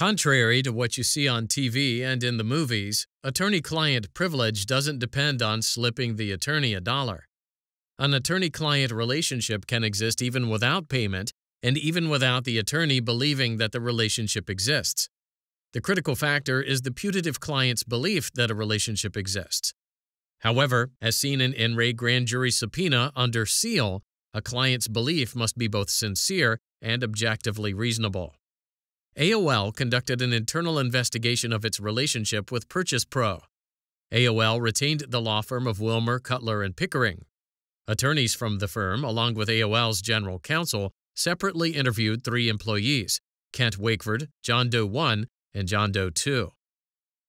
Contrary to what you see on TV and in the movies, attorney client privilege doesn't depend on slipping the attorney a dollar. An attorney client relationship can exist even without payment and even without the attorney believing that the relationship exists. The critical factor is the putative client's belief that a relationship exists. However, as seen in re grand jury subpoena under seal, a client's belief must be both sincere and objectively reasonable. AOL conducted an internal investigation of its relationship with PurchasePro. AOL retained the law firm of Wilmer, Cutler, and Pickering. Attorneys from the firm, along with AOL's general counsel, separately interviewed three employees Kent Wakeford, John Doe 1, and John Doe 2.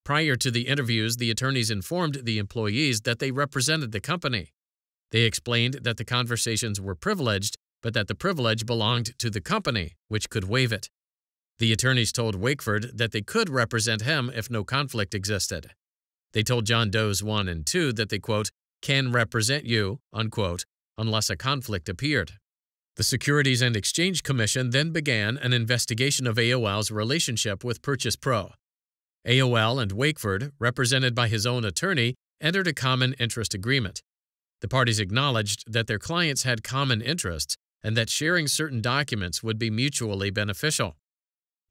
Prior to the interviews, the attorneys informed the employees that they represented the company. They explained that the conversations were privileged, but that the privilege belonged to the company, which could waive it. The attorneys told Wakeford that they could represent him if no conflict existed. They told John Doe's 1 and 2 that they, quote, can represent you, unquote, unless a conflict appeared. The Securities and Exchange Commission then began an investigation of AOL's relationship with PurchasePro. AOL and Wakeford, represented by his own attorney, entered a common interest agreement. The parties acknowledged that their clients had common interests and that sharing certain documents would be mutually beneficial.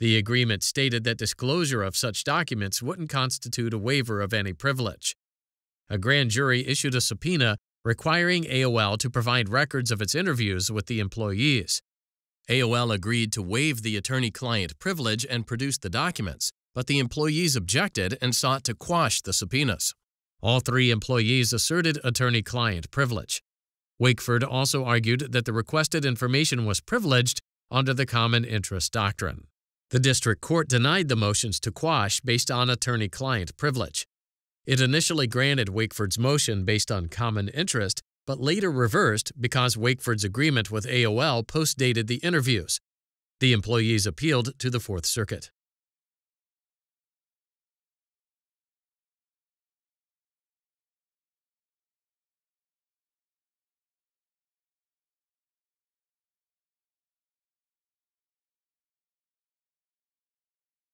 The agreement stated that disclosure of such documents wouldn't constitute a waiver of any privilege. A grand jury issued a subpoena requiring AOL to provide records of its interviews with the employees. AOL agreed to waive the attorney client privilege and produce the documents, but the employees objected and sought to quash the subpoenas. All three employees asserted attorney client privilege. Wakeford also argued that the requested information was privileged under the common interest doctrine. The district court denied the motions to quash based on attorney client privilege. It initially granted Wakeford's motion based on common interest, but later reversed because Wakeford's agreement with AOL postdated the interviews. The employees appealed to the Fourth Circuit.